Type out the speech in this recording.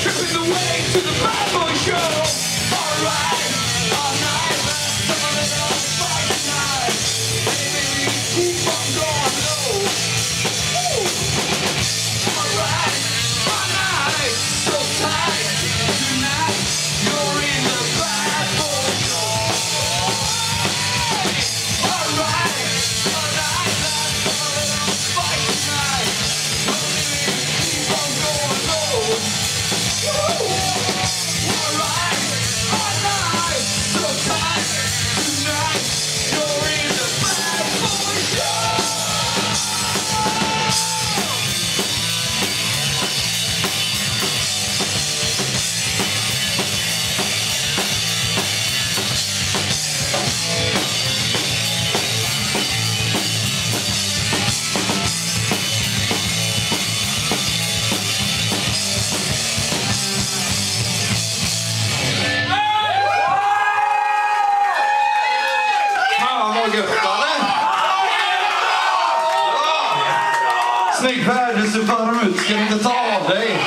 Tripping the way to the Bible. snygg värld, du ser varm ut. Ska du inte ta av dig?